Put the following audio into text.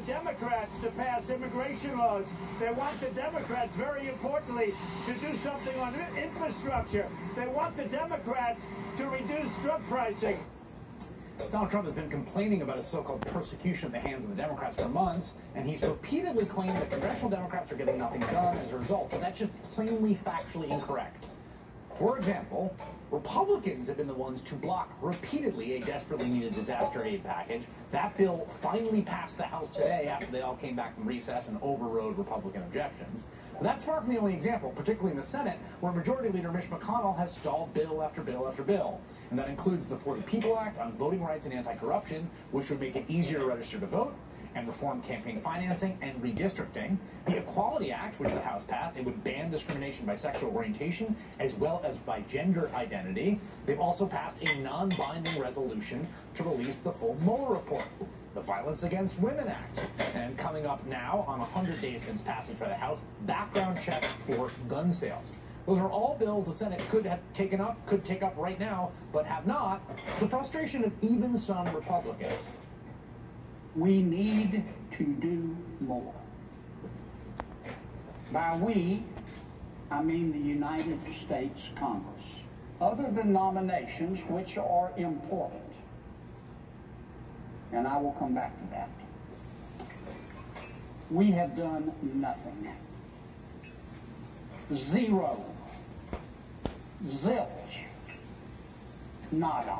the Democrats to pass immigration laws. They want the Democrats, very importantly, to do something on infrastructure. They want the Democrats to reduce drug pricing. Donald Trump has been complaining about his so-called persecution at the hands of the Democrats for months, and he's repeatedly claimed that congressional Democrats are getting nothing done as a result, but that's just plainly factually incorrect. For example, Republicans have been the ones to block repeatedly a desperately needed disaster aid package. That bill finally passed the House today after they all came back from recess and overrode Republican objections. That's far from the only example, particularly in the Senate, where Majority Leader Mitch McConnell has stalled bill after bill after bill. And that includes the For the People Act on voting rights and anti-corruption, which would make it easier to register to vote, and reform campaign financing and redistricting. The Equality Act, which the House passed, it would ban discrimination by sexual orientation as well as by gender identity. They've also passed a non-binding resolution to release the full Mueller report. The Violence Against Women Act. And coming up now, on 100 days since passage by the House, background checks for gun sales. Those are all bills the Senate could have taken up, could take up right now, but have not. The frustration of even some Republicans. We need to do more. By we, I mean the United States Congress. Other than nominations, which are important, and I will come back to that, we have done nothing. Zero. Zilch. Nada.